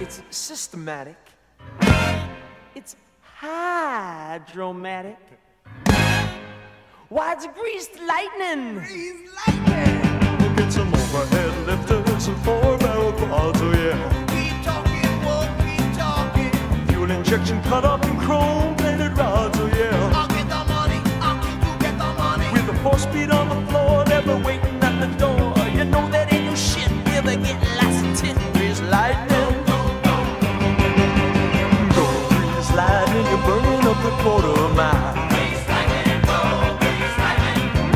It's systematic. It's hydromatic. Why, it's greased lightning. Greased lightning. We'll get some overhead lifters and four barrel quads, oh yeah. Keep talking, won't keep talking. Fuel injection cut up in chrome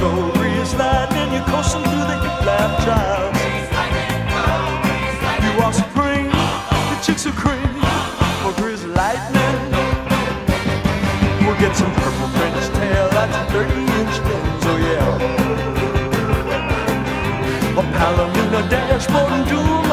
Grease lightning, you're through the trials. You are the chicks are cream grease lightning. We'll get some purple French tail, that's 30 inch oh yeah. A Palomino dashboard and do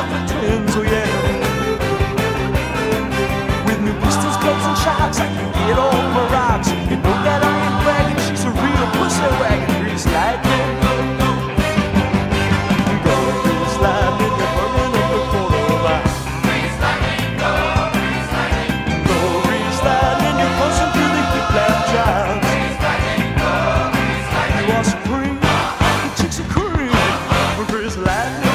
for Chris Lightning.